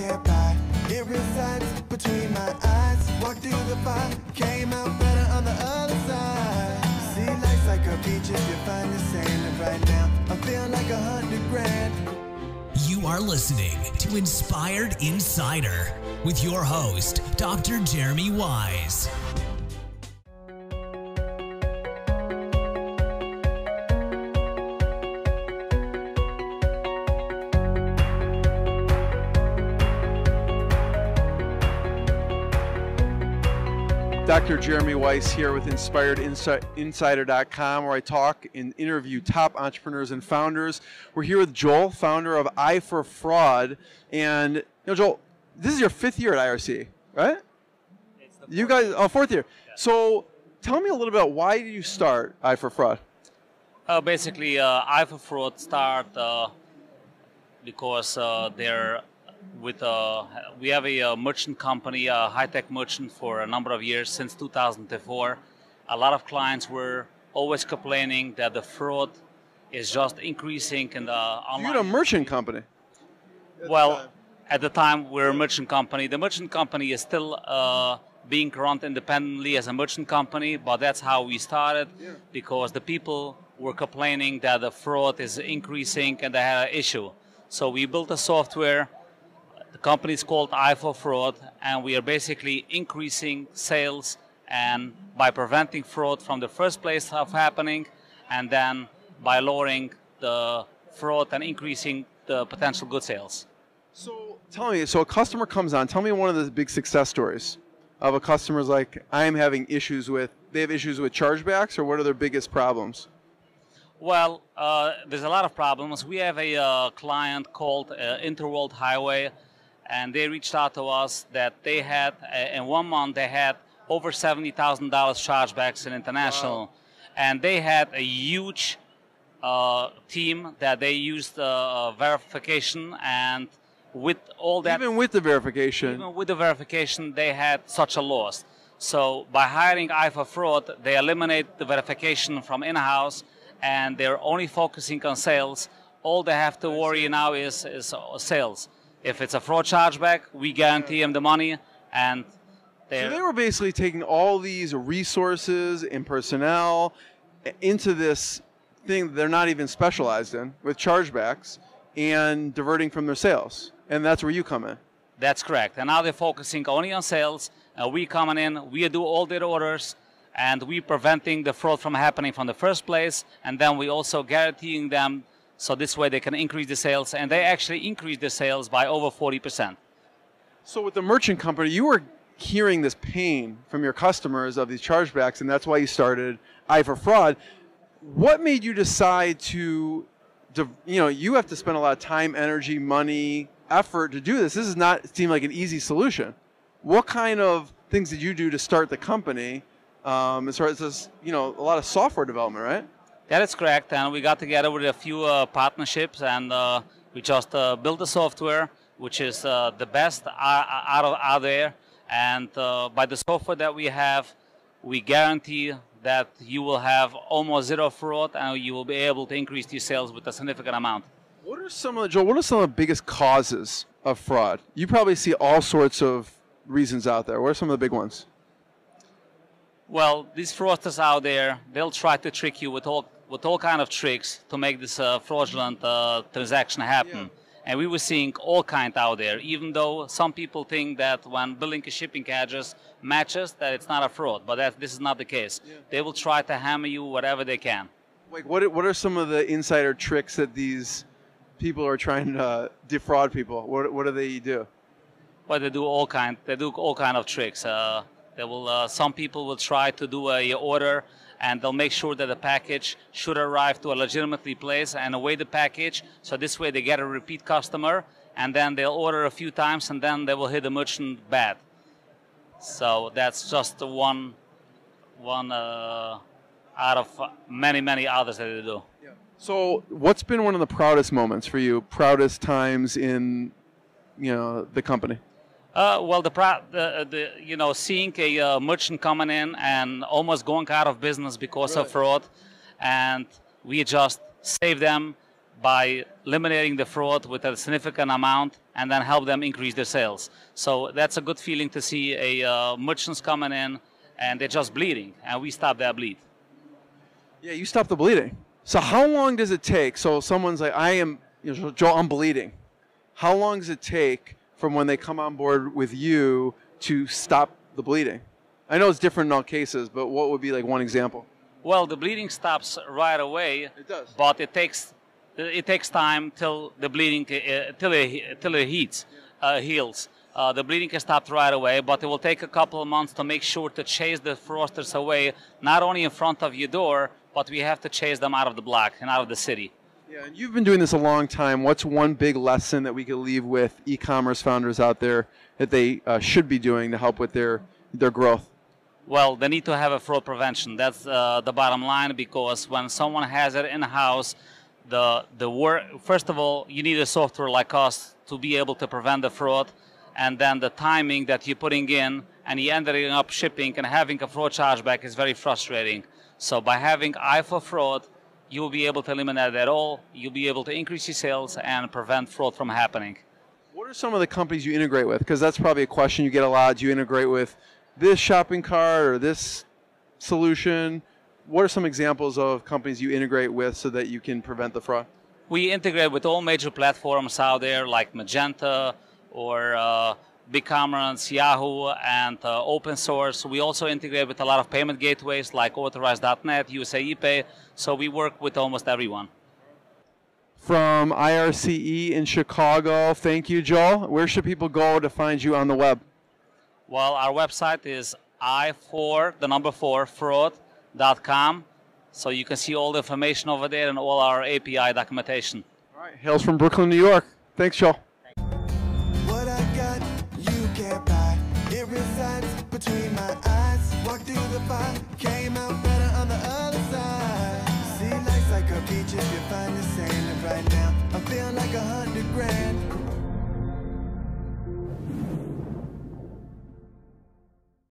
can't buy. It resides between my eyes. Walked through the fire, came out better on the other side. See, life's like a beach if you find the right now, I like a hundred grand. You are listening to Inspired Insider with your host, Dr. Jeremy Weisz. Dr. Jeremy Weisz here with InspiredInsider.com, where I talk and interview top entrepreneurs and founders. We're here with Joel, founder of Eye for Fraud. And, you know, Joel, this is your fifth year at IRCE, right? You guys, oh, fourth year. So tell me a little bit, why did you start Eye for Fraud? Uh, basically, uh, Eye for Fraud start uh, because uh, they're with uh, we have a, uh merchant company, a high-tech merchant, for a number of years since 2004. A lot of clients were always complaining that the fraud is just increasing in the online. You're a merchant company. Well, at the time we're a merchant company. The merchant company is still uh, being run independently as a merchant company, but that's how we started because the people were complaining that the fraud is increasing and they had an issue. So we built a software. The company is called for Fraud, and we are basically increasing sales and by preventing fraud from the first place of happening, and then by lowering the fraud and increasing the potential good sales. So tell me, so a customer comes on, tell me one of the big success stories of a customer's like, I'm having issues with, they have issues with chargebacks, or what are their biggest problems? Well, uh, there's a lot of problems. We have a uh, client called uh, Interworld Highway, and they reached out to us that they had, uh, in one month, they had over $70,000 chargebacks in international. And they had a huge uh, team that they used uh, verification, and with all that Even with the verification, even with the verification, they had such a loss. So by hiring Eye for Fraud, they eliminate the verification from in-house, and they're only focusing on sales. All they have to worry now is, is sales. If it's a fraud chargeback, we guarantee them the money, and So they're were basically taking all these resources and personnel into this thing that they're not even specialized in with chargebacks and diverting from their sales. And that's where you come in. That's correct. And now they're focusing only on sales. Uh, we coming in, we do all their orders, and we preventing the fraud from happening from the first place. And then we also guaranteeing them so this way they can increase the sales, and they actually increase the sales by over 40%. So with the merchant company, you were hearing this pain from your customers of these chargebacks, and that's why you started Eye for Fraud. What made you decide to, to, you know, you have to spend a lot of time, energy, money, effort to do this. This does not seem like an easy solution. What kind of things did you do to start the company? Um, as far as this, you know, a lot of software development, right? That is correct, and we got together with a few uh, partnerships, and uh, we just uh, built the software which is uh, the best out, out, of, out there. And uh, by the software that we have, we guarantee that you will have almost zero fraud, and you will be able to increase your sales with a significant amount. What are some of the, Joel? What are some of the biggest causes of fraud? You probably see all sorts of reasons out there. What are some of the big ones? Well, these fraudsters out there, they'll try to trick you with all with all kind of tricks to make this uh, fraudulent uh, transaction happen. And we were seeing all kind out there, even though some people think that when billing a shipping address matches, that it's not a fraud. But that this is not the case. They will try to hammer you whatever they can. Like, what, what are some of the insider tricks that these people are trying to defraud people? What, what do they do? But they do all kind. They do all kind of tricks. Uh, they will. Uh, some people will try to do a order, and they'll make sure that the package should arrive to a legitimately place and await the package. So this way they get a repeat customer, and then they'll order a few times, and then they will hit the merchant bad. So that's just one, one uh, out of many many others that they do. So, what's been one of the proudest moments for you? Proudest times in, you know, the company? Uh, well, the, pro- the, the you know seeing a uh, merchant coming in and almost going out of business because of fraud, and we just saved them by eliminating the fraud with a significant amount and then help them increase their sales. So that's a good feeling to see a uh, merchants coming in and they're just bleeding and we stop that bleed. Yeah, you stop the bleeding. So how long does it take? So someone's like, I am, you know, Joe, I'm bleeding. How long does it take from when they come on board with you to stop the bleeding? I know it's different in all cases, but what would be like one example? Well, the bleeding stops right away. It does. But it takes it takes time till the bleeding uh, till it till it heats uh, heals. Uh, the bleeding can stop right away, but it will take a couple of months to make sure to chase the frosters away, not only in front of your door, but we have to chase them out of the block and out of the city. Yeah, and you've been doing this a long time. What's one big lesson that we could leave with e-commerce founders out there that they uh, should be doing to help with their their growth? Well, they need to have a fraud prevention. That's uh, the bottom line because when someone has it in house, the the work first of all, you need a software like us to be able to prevent the fraud, and then the timing that you're putting in and you ending up shipping and having a fraud chargeback is very frustrating. So by having Eye for fraud, you will be able to eliminate that all. You'll be able to increase your sales and prevent fraud from happening. What are some of the companies you integrate with? Because that's probably a question you get a lot. Do you integrate with this shopping cart or this solution? What are some examples of companies you integrate with so that you can prevent the fraud? We integrate with all major platforms out there like Magento or uh, BigCommerce, Yahoo, and uh, open source. We also integrate with a lot of payment gateways like Authorize.net, USA ePay. So we work with almost everyone. From IRCE in Chicago, thank you, Joel. Where should people go to find you on the web? Well, our website is i4, the number 4, fraud.com. So you can see all the information over there and all our API documentation. All right, hails from Brooklyn, New York. Thanks, Joel. Came out better on the other side. See, like a beach if you find the. And right now, I feel like a hundred grand.